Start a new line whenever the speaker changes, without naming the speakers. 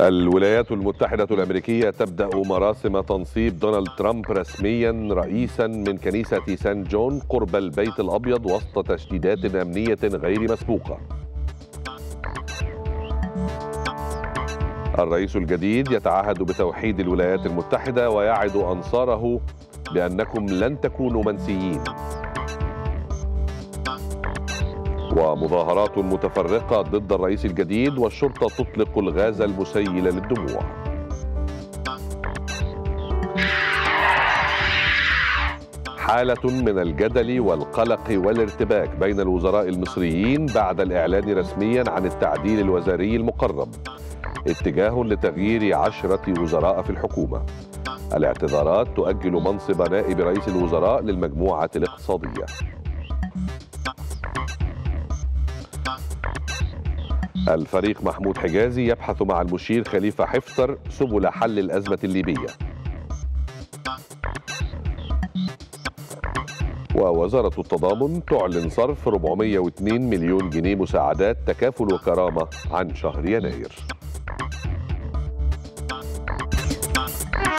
الولايات المتحدة الأمريكية تبدأ مراسم تنصيب دونالد ترامب رسميا رئيسا من كنيسة سان جون قرب البيت الأبيض وسط تشديدات أمنية غير مسبوقة. الرئيس الجديد يتعهد بتوحيد الولايات المتحدة ويعد أنصاره بأنكم لن تكونوا منسيين. ومظاهرات متفرقة ضد الرئيس الجديد والشرطة تطلق الغاز المسيل للدموع. حالة من الجدل والقلق والارتباك بين الوزراء المصريين بعد الإعلان رسميا عن التعديل الوزاري المقرب. اتجاه لتغيير عشرة وزراء في الحكومة. الاعتذارات تؤجل منصب نائب رئيس الوزراء للمجموعة الاقتصادية. الفريق محمود حجازي يبحث مع المشير خليفة حفتر سبل حل الأزمة الليبية. ووزارة التضامن تعلن صرف 402 مليون جنيه مساعدات تكافل وكرامة عن شهر يناير.